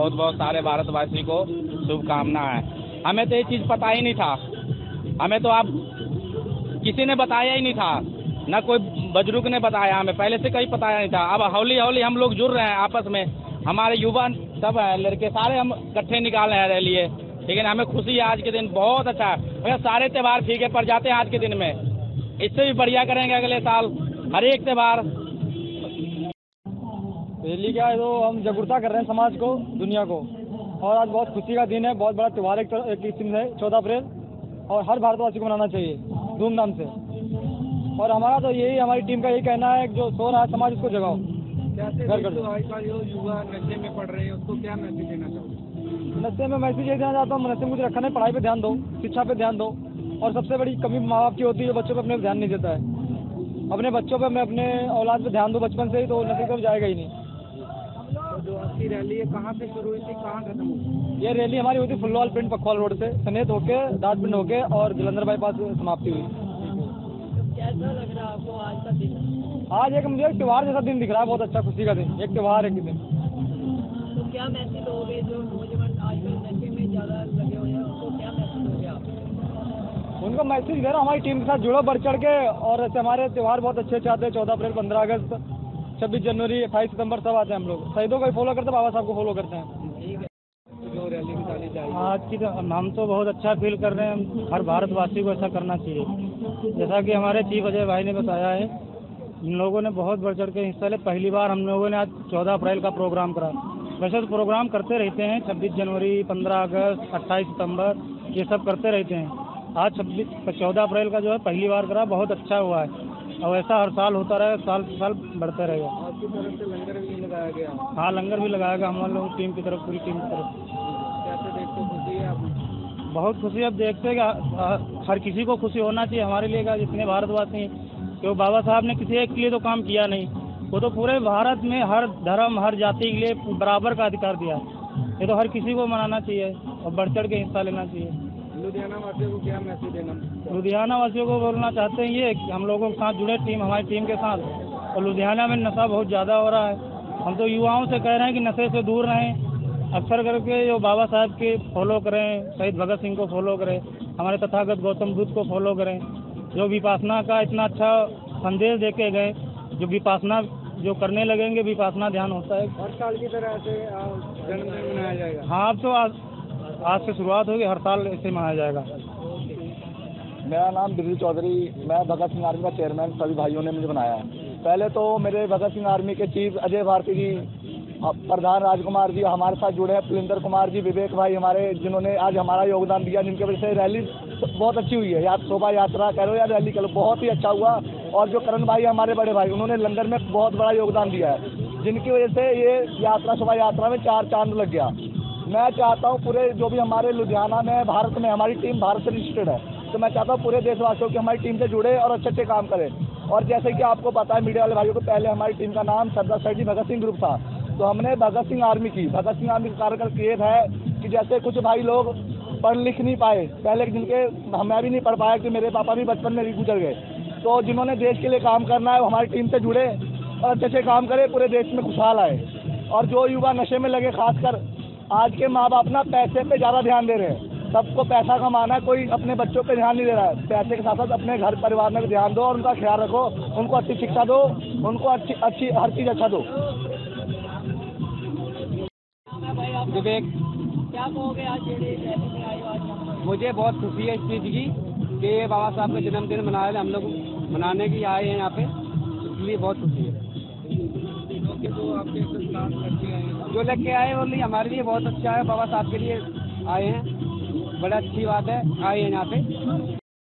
बहुत बहुत सारे भारतवासी को शुभकामना है। हमें तो ये चीज़ पता ही नहीं था। हमें तो आप किसी ने बताया ही नहीं था। न कोई बुज़ुर्ग ने बताया हमें। पहले से कहीं पता नहीं था। अब हौली हौली हम लोग जुड़ रहे हैं आपस में। हमारे युवा सब है, लड़के सारे हम इकट्ठे निकाल रहे हैं लिए लेकिन हमें खुशी है आज के दिन। बहुत अच्छा है। भैया, सारे त्यौहार फीके पड़ जाते हैं आज के दिन में। इससे भी बढ़िया करेंगे अगले साल। हर एक त्यौहार रैली क्या है? तो हम जागरूकता कर रहे हैं समाज को दुनिया को। और आज बहुत खुशी का दिन है बहुत बड़ा त्यौहार एक एक दिन है चौदह अप्रैल। और हर भारतवासी को मनाना चाहिए धूमधाम से। और हमारा तो यही हमारी टीम का यही कहना है जो सो रहा है समाज उसको जगाओ। घर घर युवा नशे में पड़ रहे हैं उसको क्या मैसेज देना चाहोगे? नशे में मैसेज ये देना चाहता हूँ नशे में कुछ रखा नहीं पढ़ाई पे ध्यान दो शिक्षा पे ध्यान दो। और सबसे बड़ी कमी माँ बाप की होती है बच्चों पर अपने ध्यान नहीं देता है। अपने बच्चों पर मैं अपने औलाद पे ध्यान दो बचपन से ही तो नशे की तरफ़ जाएगा ही नहीं। जो आपकी रैली है कहाँ से शुरू हुई थी कहाँ खत्म हुई ये रैली हमारी हुई थी फुलवाल पिंड पखवाल रोड से। सनेत होके दाद पिंड होके और जलंधर बाईपास समाप्ति हुई। कैसा लग रहा है आपको आज का दिन? आज एक मुझे त्यौहार जैसा दिन दिख रहा है बहुत अच्छा खुशी का दिन। एक त्यौहार एक दिन। तो क्या मैसेज दोगे जो नौजवान आजकल नशे में ज़्यादा लगे हुए हैं उनको क्या मैसेज दोगे आप? उनको मैसेज दे रहा हूँ हमारी टीम के साथ जुड़ो बढ़ चढ़ के। और ऐसे हमारे त्यौहार बहुत अच्छे अच्छे आते हैं चौदह अप्रैल पंद्रह अगस्त। छब्बीस जनवरी अट्ठाईस सितंबर सब आते हैं हम लोग। शहीदों को फॉलो करते हैं बाबा साहब को फॉलो करते हैं। आज की तो हम तो बहुत अच्छा फील कर रहे हैं हर भारतवासी को ऐसा करना चाहिए। जैसा कि हमारे चीफ अजय भाई ने बताया है इन लोगों ने बहुत बढ़ चढ़ के हिस्सा लिया। पहली बार हम लोगों ने आज चौदह अप्रैल का प्रोग्राम करा। वैसे तो प्रोग्राम करते रहते हैं छब्बीस जनवरी पंद्रह अगस्त अट्ठाईस सितंबर ये सब करते रहते हैं। आज छब्बीस चौदह अप्रैल का जो है पहली बार करा बहुत अच्छा हुआ है। और ऐसा हर साल होता रहेगा साल साल बढ़ता रहेगा आपकी तरफ़ से लंगर भी लगाया गया? हाँ लंगर भी लगाया गया हम लोग टीम की तरफ़ पूरी टीम की तरफ़। कैसे देखते खुशी है आप? बहुत खुशी अब देखते हैं हर किसी को खुशी होना चाहिए हमारे लिए का जितने भारतवासी हैं। क्यों बाबा साहब ने किसी एक के लिए तो काम किया नहीं। वो तो पूरे भारत में हर धर्म हर जाति के लिए बराबर का अधिकार दिया है। ये तो हर किसी को मनाना चाहिए और बढ़ चढ़ के हिस्सा लेना चाहिए। लुधियाना वासियों को क्या मैसेज देना? लुधियाना वासियों को बोलना चाहते हैं ये हम लोगों के साथ जुड़े टीम हमारी टीम के साथ। और लुधियाना में नशा बहुत ज़्यादा हो रहा है। हम तो युवाओं से कह रहे हैं कि नशे से दूर रहें। अक्सर करके जो बाबा साहब के फॉलो करें शहीद भगत सिंह को फॉलो करें हमारे तथागत गौतम बुद्ध को फॉलो करें जो विपासना का इतना अच्छा संदेश दे के गए जो विपासना जो करने लगेंगे विपासना ध्यान होता है। हर साल की तरह से जन्मदिन मनाया जाएगा। हाँ अब तो आज से शुरुआत होगी, हर साल इसे मनाया जाएगा। मेरा नाम दिग्विजय चौधरी, मैं भगत सिंह आर्मी का चेयरमैन, सभी भाइयों ने मुझे बनाया है। पहले तो मेरे भगत सिंह आर्मी के चीफ अजय भारती जी प्रधान राजकुमार जी हमारे साथ जुड़े हैं। पुलिंदर कुमार जी, विवेक भाई हमारे, जिन्होंने आज हमारा योगदान दिया, जिनकी वजह से रैली बहुत अच्छी हुई है। या शोभा यात्रा करो या रैली करो बहुत ही अच्छा हुआ। और जो करण भाई हमारे बड़े भाई, उन्होंने लंदन में बहुत बड़ा योगदान दिया है, जिनकी वजह से ये यात्रा, शोभा यात्रा में चार चाँद लग गया। मैं चाहता हूँ पूरे जो भी हमारे लुधियाना में, भारत में, हमारी टीम भारत से रजिस्टर्ड है। तो मैं चाहता हूँ पूरे देशवासियों की हमारी टीम से जुड़े और अच्छे अच्छे काम करें। और जैसे कि आपको पता है, मीडिया वाले भाइयों को पहले हमारी टीम का नाम सरदार सर जी भगत सिंह ग्रुप था। तो हमने भगत सिंह आर्मी की। भगत सिंह आर्मी का कार्यक्रम ये है कि जैसे कुछ भाई लोग पढ़ लिख नहीं पाए, पहले जिनके मैं भी नहीं पढ़ पाया कि मेरे पापा भी बचपन में भी गुजर गए। तो जिन्होंने देश के लिए काम करना है, वो हमारी टीम से जुड़े और अच्छे अच्छे काम करें, पूरे देश में खुशहाल आए। और जो युवा नशे में लगे, खासकर आज के माँ बाप ना पैसे पे ज़्यादा ध्यान दे रहे हैं। सबको पैसा कमाना है, कोई अपने बच्चों पे ध्यान नहीं दे रहा है। पैसे के साथ साथ अपने घर परिवार में भी ध्यान दो और उनका ख्याल रखो, उनको अच्छी शिक्षा दो, उनको अच्छी अच्छी, हर चीज़ अच्छा दो। विवेक क्या कहोगे आज मुझे बहुत खुशी है इस चीज़ की कि बाबा साहब का जन्मदिन मना हम लोग मनाने की आए हैं यहाँ पे। इसलिए बहुत खुशी है। जो आपके साथ लड़के आए जो लेके आए, वो नहीं, हमारे लिए बहुत अच्छा है। बाबा साहब के लिए आए हैं। बड़ा अच्छी बात है, आए हैं यहाँ पे।